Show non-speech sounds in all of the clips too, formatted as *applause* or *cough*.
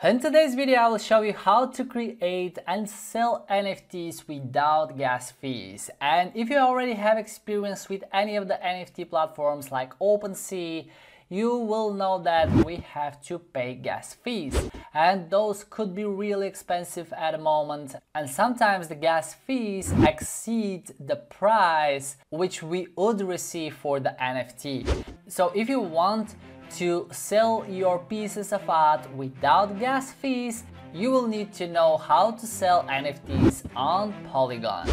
In today's video, I will show you how to create and sell NFTs without gas fees. And if you already have experience with any of the NFT platforms like OpenSea, you will know that we have to pay gas fees and those could be really expensive at the moment and sometimes the gas fees exceed the price which we would receive for the NFT. So if you want to sell your pieces of art without gas fees, you will need to know how to sell NFTs on Polygon.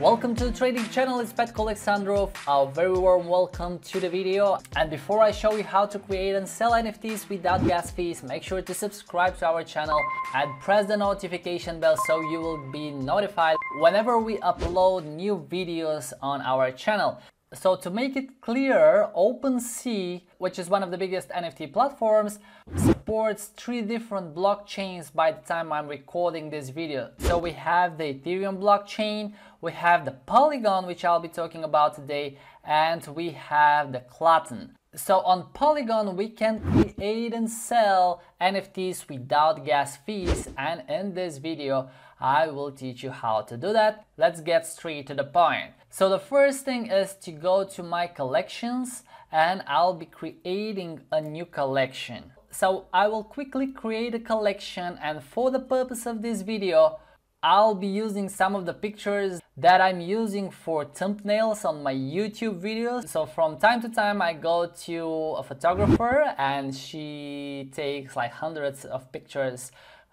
Welcome to the trading channel, it's Petko Alexandrov. A very warm welcome to the video. And before I show you how to create and sell NFTs without gas fees, make sure to subscribe to our channel and press the notification bell so you will be notified whenever we upload new videos on our channel. So to make it clear, OpenSea, which is one of the biggest NFT platforms, supports three different blockchains by the time I'm recording this video. So we have the Ethereum blockchain, we have the Polygon, which I'll be talking about today, and we have the Klaytn. So on Polygon, we can create and sell NFTs without gas fees. And in this video, I will teach you how to do that. Let's get straight to the point. So the first thing is to go to my collections and I'll be creating a new collection. So I will quickly create a collection and for the purpose of this video, I'll be using some of the pictures that I'm using for thumbnails on my YouTube videos. So from time to time I go to a photographer and she takes like hundreds of pictures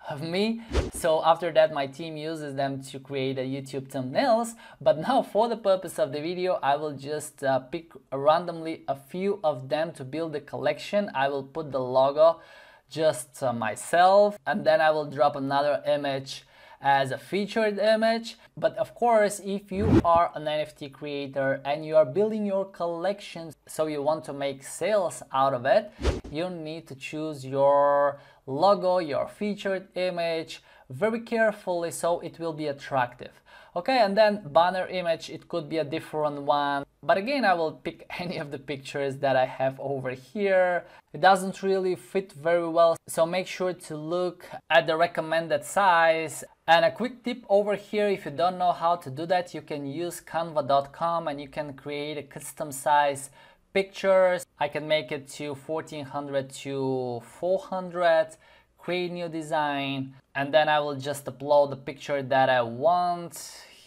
of me. So after that my team uses them to create a YouTube thumbnails. But now for the purpose of the video I will just uh, pick randomly a few of them to build the collection. I will put the logo just uh, myself and then I will drop another image as a featured image. But of course, if you are an NFT creator and you are building your collections, so you want to make sales out of it, you need to choose your logo, your featured image very carefully so it will be attractive. Okay, and then banner image, it could be a different one. But again, I will pick *laughs* any of the pictures that I have over here. It doesn't really fit very well, so make sure to look at the recommended size. And a quick tip over here, if you don't know how to do that, you can use canva.com and you can create a custom size pictures. I can make it to 1400 to 400 create new design and then I will just upload the picture that I want.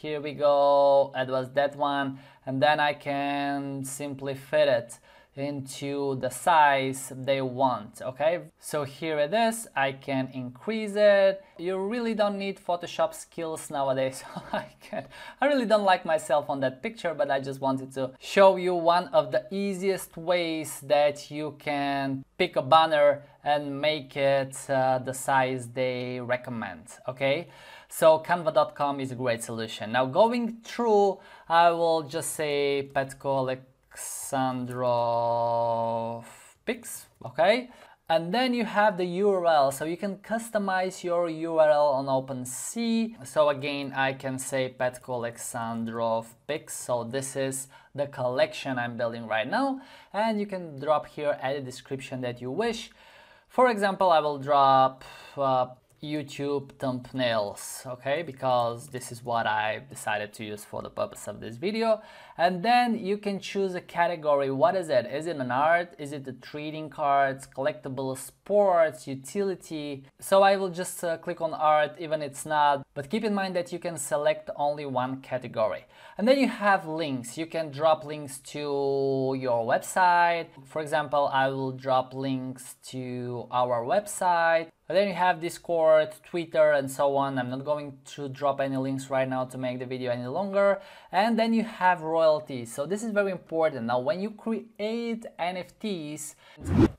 Here we go. It was that one. And then I can simply fit it into the size they want okay? So here it is I can increase it. You really don't need Photoshop skills nowadays. *laughs* I can I really don't like myself on that picture but I just wanted to show you one of the easiest ways that you can pick a banner and make it uh, the size they recommend okay? So canva.com is a great solution. Now going through I will just say Petko Alexandrov Pix, okay? And then you have the URL, so you can customize your URL on OpenSea. So again, I can say Petko Alexandrov Pix. So this is the collection I'm building right now. And you can drop here any description that you wish. For example, I will drop uh, YouTube thumbnails, okay, because this is what I decided to use for the purpose of this video. And then you can choose a category. What is it? Is it an art? Is it the trading cards, collectible sports, utility? So I will just uh, click on art, even it's not, but keep in mind that you can select only one category. And then you have links. You can drop links to your website. For example, I will drop links to our website then you have Discord, Twitter, and so on. I'm not going to drop any links right now to make the video any longer. And then you have royalties. So this is very important. Now, when you create NFTs,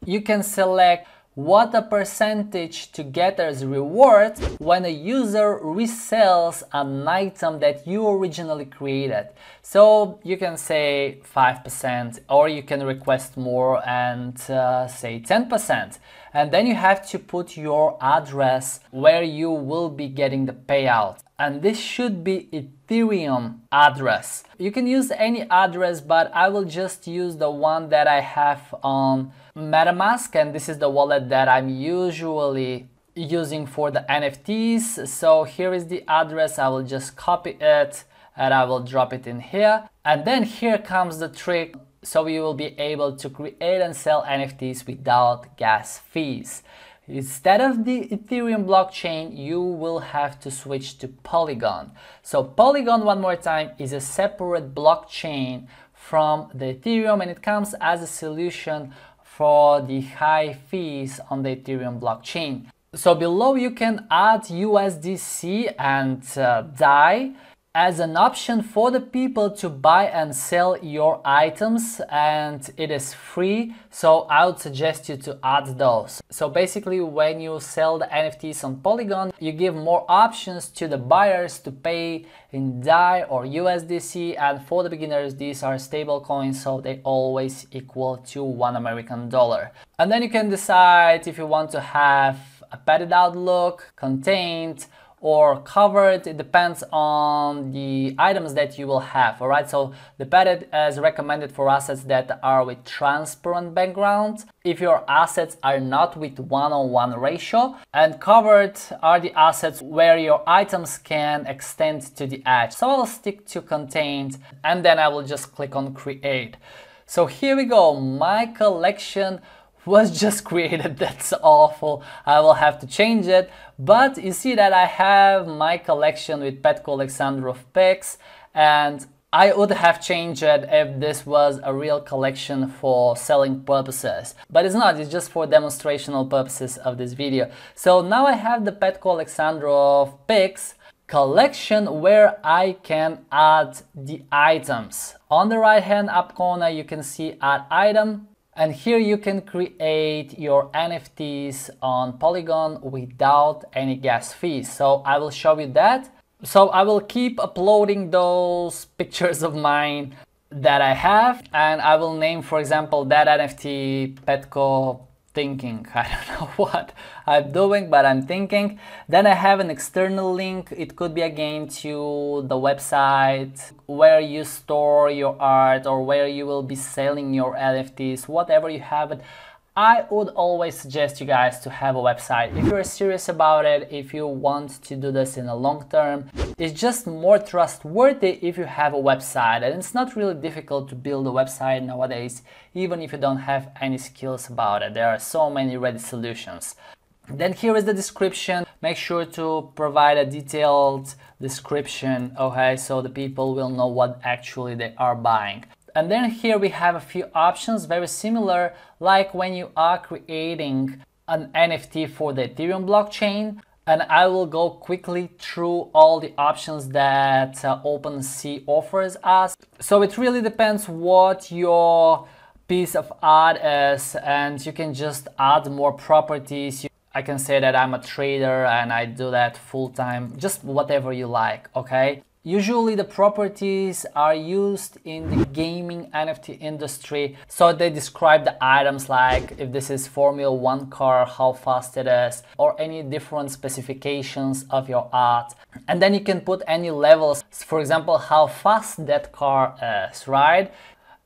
you can select what a percentage to get as reward when a user resells an item that you originally created. So you can say 5% or you can request more and uh, say 10%. And then you have to put your address where you will be getting the payout. And this should be Ethereum address. You can use any address, but I will just use the one that I have on MetaMask, and this is the wallet that I'm usually using for the NFTs. So here is the address. I will just copy it and I will drop it in here. And then here comes the trick. So you will be able to create and sell NFTs without gas fees. Instead of the Ethereum blockchain, you will have to switch to Polygon. So Polygon, one more time, is a separate blockchain from the Ethereum and it comes as a solution for the high fees on the Ethereum blockchain. So below you can add USDC and uh, DAI as an option for the people to buy and sell your items and it is free so I would suggest you to add those. So basically when you sell the NFTs on Polygon you give more options to the buyers to pay in DAI or USDC and for the beginners these are stable coins so they always equal to one American dollar. And then you can decide if you want to have a padded outlook, contained or covered it depends on the items that you will have all right? So the padded is recommended for assets that are with transparent background. If your assets are not with one-on-one ratio and covered are the assets where your items can extend to the edge. So i'll stick to contained and then i will just click on create. So here we go my collection was just created. *laughs* That's awful. I will have to change it. But you see that I have my collection with Petko Alexandrov pics and I would have changed it if this was a real collection for selling purposes, but it's not, it's just for demonstrational purposes of this video. So now I have the Petko Alexandrov pics collection where I can add the items. On the right hand up corner you can see add item and here you can create your NFTs on Polygon without any gas fees. So I will show you that. So I will keep uploading those *laughs* pictures of mine that I have and I will name for example that NFT Petko thinking. *laughs* I don't know *laughs* what I'm doing, but I'm thinking. Then I have an external link. It could be again to the website where you store your art or where you will be selling your NFTs, whatever you have it. I would always suggest you guys to have a website. If you're serious about it, if you want to do this in the long term, it's just more trustworthy if you have a website. And it's not really difficult to build a website nowadays, even if you don't have any skills about it. There are so many ready solutions. Then here is the description. Make sure to provide a detailed description, okay, so the people will know what actually they are buying. And then here we have a few options very similar like when you are creating an NFT for the Ethereum blockchain and I will go quickly through all the options that uh, OpenSea offers us. So it really depends what your piece of art is and you can just add more properties. I can say that I'm a trader and I do that full time, just whatever you like, okay? Usually the properties are used in the gaming NFT industry. So they describe the items like if this is Formula 1 car, how fast it is, or any different specifications of your art. And then you can put any levels, for example, how fast that car is, right?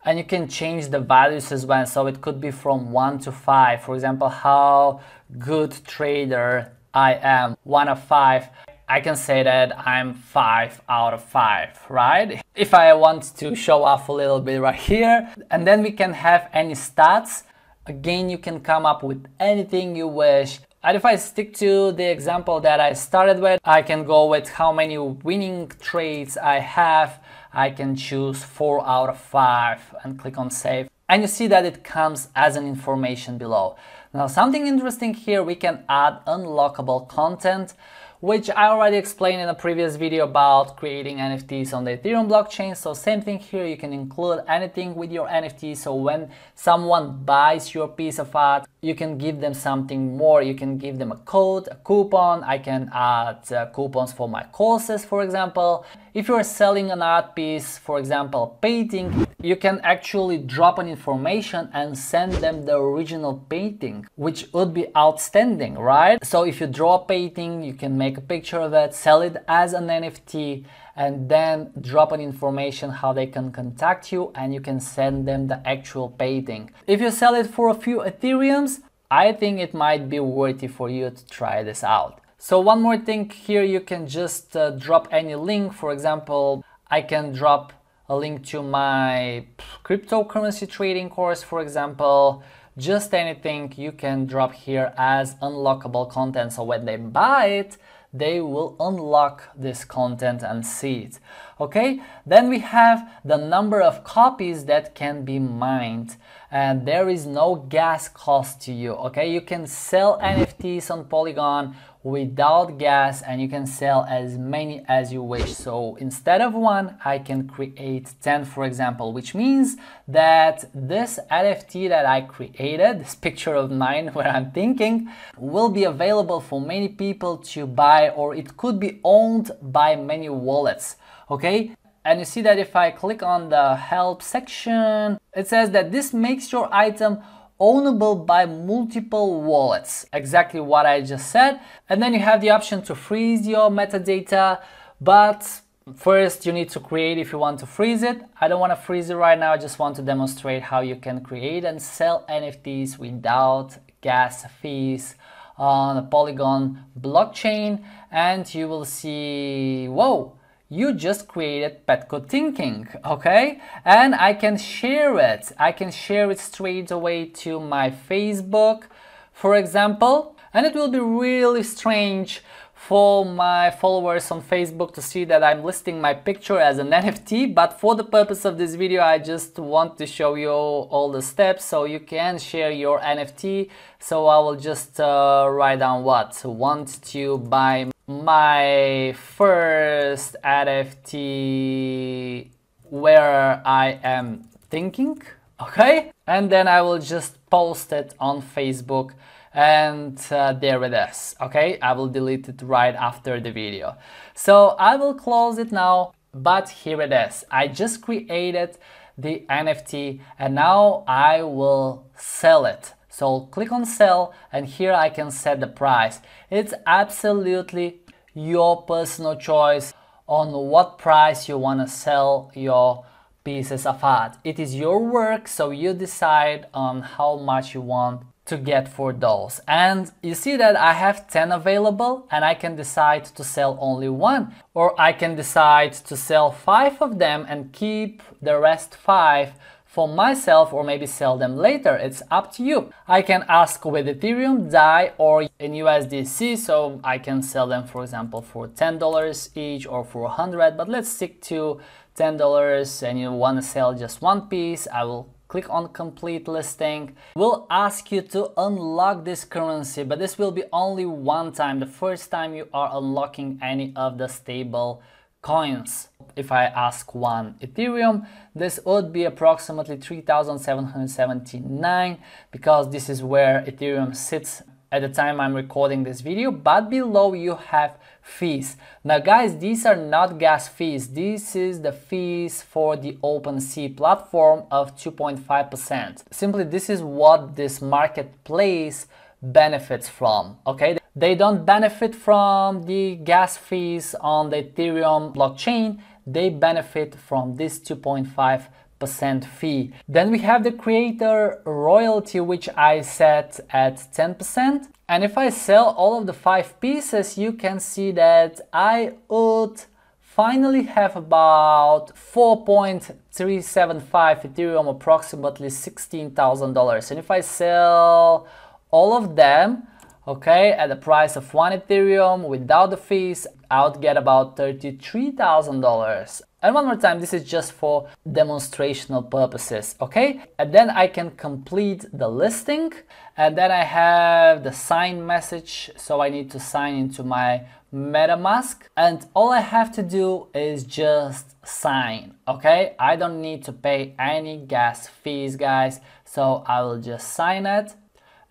And you can change the values as well. So it could be from 1 to 5. For example, how good trader I am, 1 of 5. I can say that I'm 5 out of 5, right? If I want to show off a little bit right here, and then we can have any stats. Again, you can come up with anything you wish. And if I stick to the example that I started with, I can go with how many winning trades I have. I can choose 4 out of 5 and click on save. And you see that it comes as an information below. Now something interesting here, we can add unlockable content which I already explained in a previous video about creating NFTs on the Ethereum blockchain. So same thing here, you can include anything with your NFT. So when someone buys your piece of art, you can give them something more. You can give them a code, a coupon. I can add uh, coupons for my courses, for example. If you're selling an art piece, for example, painting, you can actually drop an information and send them the original painting, which would be outstanding, right? So if you draw a painting, you can make a picture of it, sell it as an NFT, and then drop an information how they can contact you and you can send them the actual painting. If you sell it for a few Ethereums, I think it might be worthy for you to try this out. So one more thing here, you can just uh, drop any link. For example, I can drop a link to my cryptocurrency trading course, for example, just anything you can drop here as unlockable content. So when they buy it, they will unlock this content and see it. Okay, then we have the number of copies that can be mined and there is no gas cost to you. Okay, you can sell NFTs on Polygon without gas and you can sell as many as you wish. So instead of one, I can create 10 for example, which means that this NFT that I created, this picture of mine *laughs* where I'm thinking, will be available for many people to buy or it could be owned by many wallets. Okay, and you see that if I click on the help section, it says that this makes your item ownable by multiple wallets. Exactly what I just said. And then you have the option to freeze your metadata, but First, you need to create if you want to freeze it. I don't want to freeze it right now. I just want to demonstrate how you can create and sell NFTs without gas fees on the Polygon blockchain. And you will see, whoa, you just created Petko Thinking, okay? And I can share it. I can share it straight away to my Facebook, for example. And it will be really strange for my followers on Facebook to see that I'm listing my picture as an *laughs* NFT, but for the purpose of this video, I just want to show you all the steps so you can share your NFT. So I will just uh, write down what? Want to buy my first NFT where I am thinking, *laughs* okay? And then I will just post it on Facebook and uh, there it is, okay? I will delete it right after the video. So I will close it now, but here it is. I just created the NFT and now I will sell it. So click on sell and here I can set the price. It's absolutely your personal choice on what price you want to sell your pieces of art. It is your work, so you decide on how much you want to get for those. And you see that I have 10 available and I can decide to sell only one or I can decide to sell five of them and keep the rest five for myself or maybe sell them later. It's up to you. I can ask with Ethereum, DAI or in USDC so I can sell them for example for $10 each or for 100 but let's stick to $10 and you want to sell just one piece. I will click on complete listing. We'll ask you to unlock this currency, but this will be only one time, the first time you are unlocking any of the stable coins. If I ask one Ethereum, this would be approximately 3,779 because this is where Ethereum sits at the time I'm recording this video, but below you have fees. Now guys, these are not gas fees. This is the fees for the OpenSea platform of 2.5%. Simply this is what this marketplace benefits from, okay? They don't benefit from the gas fees on the Ethereum blockchain. They benefit from this 2.5% fee. Then we have the creator royalty, which I set at 10%. And if I sell all of the five pieces, you can see that I would finally have about 4.375 Ethereum, approximately $16,000. And if I sell all of them, okay, at the price of one Ethereum without the fees, I would get about $33,000. And one more time, this is just for demonstrational purposes, okay? And then I can complete the listing and then I have the sign message. So I need to sign into my MetaMask and all I have to do is just sign, okay? I don't need to pay any gas fees, guys. So I will just sign it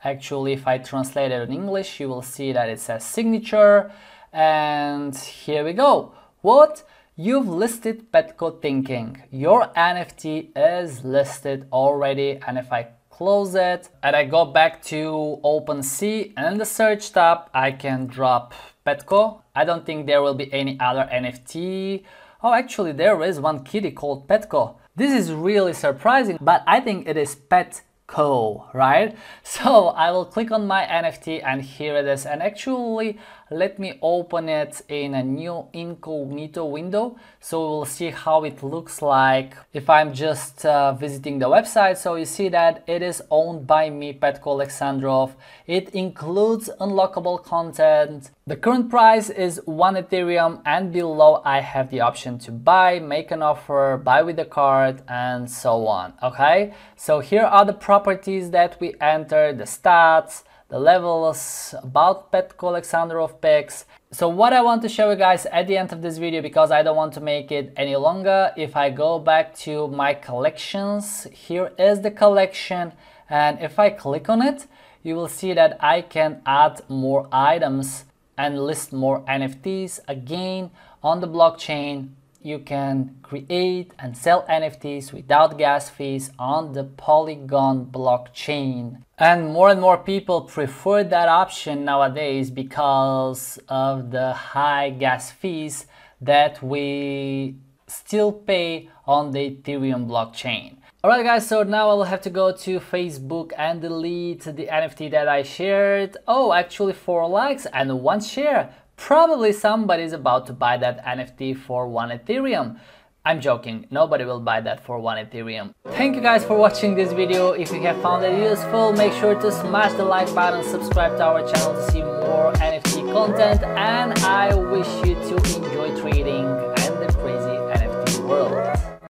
Actually, if I translate it in English, you will see that it says signature. And here we go. What? You've listed Petko Thinking. Your NFT is listed already and if I close it and I go back to OpenSea and the search tab I can drop Petco. I don't think there will be any other NFT. Oh actually there is one kitty called Petco. This is really surprising but I think it is Pet Co, right? *laughs* So I will click on my NFT and here it is. And actually, let me open it in a new incognito window. So we'll see how it looks like if I'm just uh, visiting the website. So you see that it is owned by me, Petko Alexandrov. It includes unlockable content. The current price is one Ethereum and below I have the option to buy, make an offer, buy with the card and so on. Okay, so here are the properties that we enter, the stats, the levels, about Petko Alexandrov Pix. So what I want to show you guys at the end of this video, because I don't want to make it any longer, if I go back to my collections, here is the collection, and if I click on it, you will see that I can add more items and list more NFTs again on the blockchain you can create and sell NFTs without gas fees on the Polygon blockchain. And more and more people prefer that option nowadays because of the high gas fees that we still pay on the Ethereum blockchain. Alright guys, so now I'll have to go to Facebook and delete the NFT that I shared. Oh, actually 4 likes and 1 share. Probably somebody's about to buy that NFT for 1 Ethereum. I'm joking, nobody will buy that for 1 Ethereum. Thank you guys for watching this video. If you have found it useful, make sure to smash the like button, subscribe to our channel to see more NFT content, and I wish you to enjoy trading